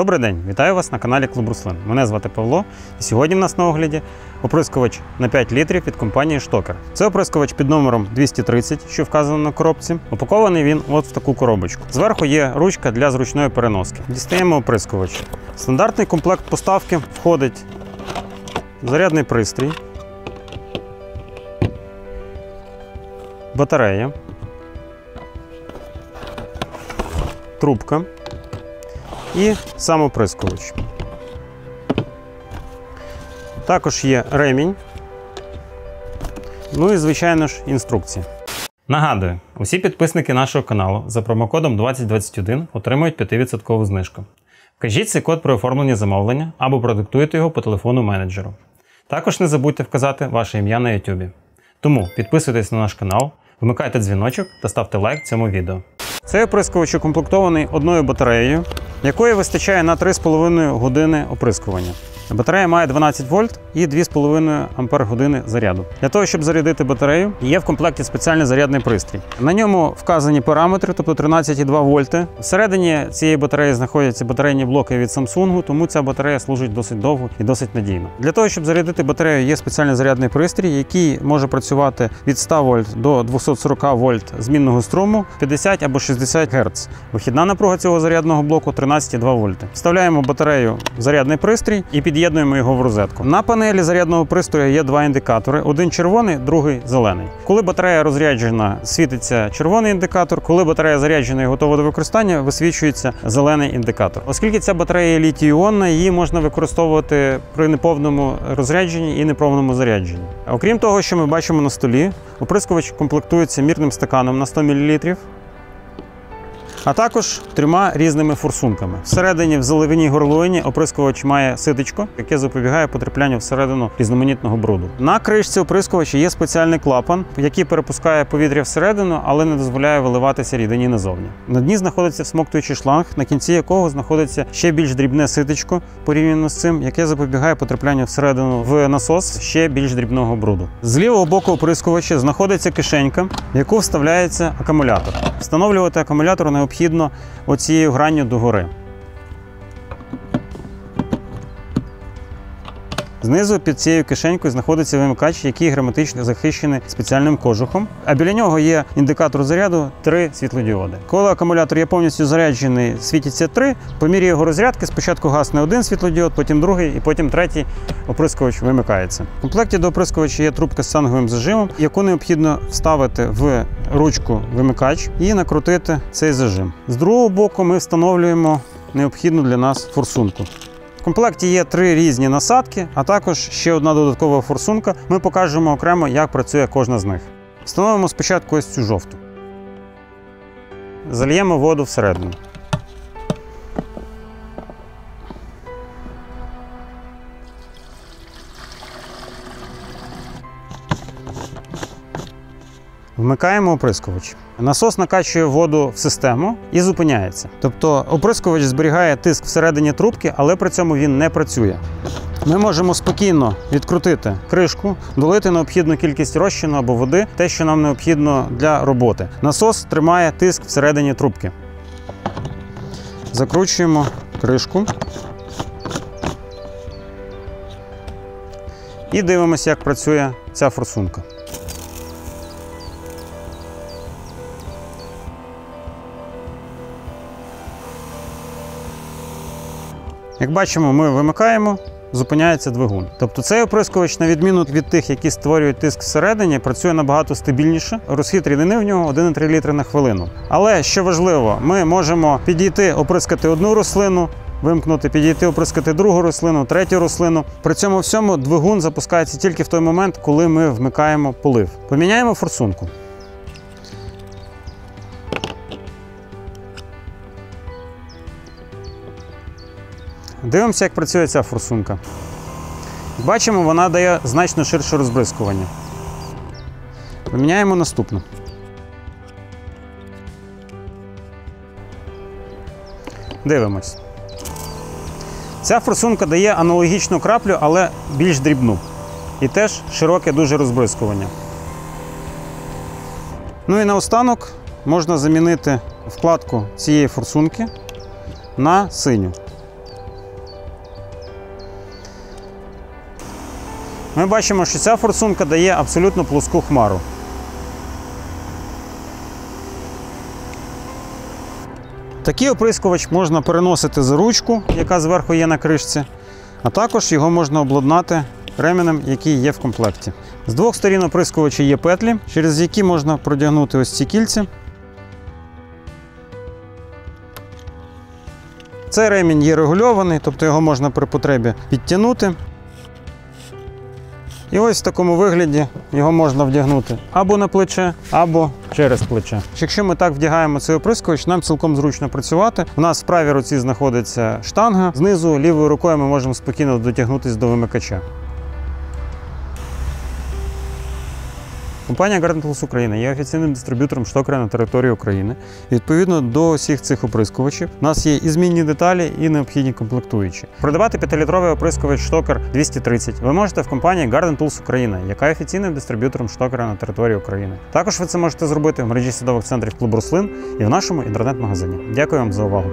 Добрий день, вітаю вас на каналі Клуб Руслин. Мене звати Павло, і сьогодні в нас на огляді оприскувач на 5 літрів від компанії Штокер. Це оприскувач під номером 230, що вказано на коробці. Упакований він от в таку коробочку. Зверху є ручка для зручної переноски. Дістаємо оприскувач. Стандартний комплект поставки входить зарядний пристрій, батарея, трубка і сам оприскувач. Також є ремінь. Ну і, звичайно ж, інструкція. Нагадую, усі підписники нашого каналу за промокодом 2021 отримують 5% знижку. Вкажіть цей код при оформленні замовлення або продиктуйте його по телефону менеджеру. Також не забудьте вказати ваше ім'я на YouTube. Тому підписуйтесь на наш канал, вмикайте дзвіночок та ставте лайк цьому відео. Цей оприскувач укомплектований одною батареєю, якої вистачає на 3,5 години оприскування. Батарея має 12 вольт і 2,5 ампер години заряду. Для того, щоб зарядити батарею, є в комплекті спеціальний зарядний пристрій. На ньому вказані параметри, тобто 13,2 вольти. Всередині цієї батареї знаходяться батарейні блоки від Samsung, тому ця батарея служить досить довго і досить надійно. Для того, щоб зарядити батарею, є спеціальний зарядний пристрій, який може працювати від 100 вольт до 240 вольт змінного струму 50 або 60 Гц. Вихідна напруга цього зарядного блоку 13,2 вольти. Вставляємо батарею в зарядний пристрій і під'єднуємо його в розетку. На панелі зарядного пристрою є два індикатори: один червоний, другий зелений. Коли батарея розряджена, світиться червоний індикатор. Коли батарея заряджена і готова до використання, висвічується зелений індикатор. Оскільки ця батарея літій-іонна, її можна використовувати при неповному розрядженні і неповному зарядженні. Окрім того, що ми бачимо на столі, оприскувач комплектується мірним стаканом на 100 мл а також трьома різними форсунками. Всередині в заливній горловині оприскувач має ситочко, яке запобігає потраплянню всередину різноманітного бруду. На кришці оприскувача є спеціальний клапан, який перепускає повітря всередину, але не дозволяє виливатися рідині назовні. На дні знаходиться всмоктуючий шланг, на кінці якого знаходиться ще більш дрібне ситочко порівняно з цим, яке запобігає потраплянню всередину в насос ще більш дрібного бруду. З лівого боку оприскувача знаходиться кишенька, в яку вставляється акумулятор. Встановлювати акумулятор необхідно необхідно оцією гранню догори. Знизу під цією кишенькою знаходиться вимикач, який герметично захищений спеціальним кожухом. А біля нього є індикатор заряду три світлодіоди. Коли акумулятор є повністю заряджений, світиться три. По мірі його розрядки спочатку гасне один світлодіод, потім другий і потім третій оприскувач вимикається. В комплекті до оприскувача є трубка з санговим зажимом, яку необхідно вставити в ручку вимикач і накрутити цей зажим. З другого боку ми встановлюємо необхідну для нас форсунку. В комплекті є три різні насадки, а також ще одна додаткова форсунка. Ми покажемо окремо, як працює кожна з них. Встановимо спочатку ось цю жовту. Зальємо воду всередину. Вмикаємо оприскувач. Насос накачує воду в систему і зупиняється. Тобто оприскувач зберігає тиск всередині трубки, але при цьому він не працює. Ми можемо спокійно відкрутити кришку, долити необхідну кількість розчину або води, те, що нам необхідно для роботи. Насос тримає тиск всередині трубки. Закручуємо кришку. І дивимося, як працює ця форсунка. Як бачимо, ми вимикаємо, зупиняється двигун. Тобто цей оприскувач, на відміну від тих, які створюють тиск всередині, працює набагато стабільніше. Розхід рідини в нього 1,3 літри на хвилину. Але що важливо, ми можемо підійти, оприскати одну рослину. Вимкнути, підійти, оприскати другу рослину, третю рослину. При цьому всьому двигун запускається тільки в той момент, коли ми вмикаємо полив. Поміняємо форсунку. Дивимося, як працює ця форсунка. Бачимо, вона дає значно ширше розбризкування. Поміняємо наступну. Дивимось. Ця форсунка дає аналогічну краплю, але більш дрібну. І теж широке дуже розбризкування. Ну і наостанок можна замінити вкладку цієї форсунки на синю. Ми бачимо, що ця форсунка дає абсолютно плоску хмару. Такий оприскувач можна переносити за ручку, яка зверху є на кришці, а також його можна обладнати ременем, який є в комплекті. З двох сторін оприскувача є петлі, через які можна продягнути ось ці кільці. Цей ремінь є регульований, тобто його можна при потребі підтягнути. І ось в такому вигляді його можна вдягнути або на плече, або через плече. Якщо ми так вдягаємо цей оприскувач, нам цілком зручно працювати. У нас в правій руці знаходиться штанга. Знизу лівою рукою ми можемо спокійно дотягнутися до вимикача. Компанія Garden Tools Україна є офіційним дистриб'ютором штокера на території України. Відповідно до всіх цих оприскувачів, у нас є і змінні деталі, і необхідні комплектуючі. Продавати 5-літровий оприскувач штокер 230 ви можете в компанії Garden Tools Україна, яка є офіційним дистриб'ютором штокера на території України. Також ви це можете зробити в мережі садових центрів Клуб Руслин і в нашому інтернет-магазині. Дякую вам за увагу.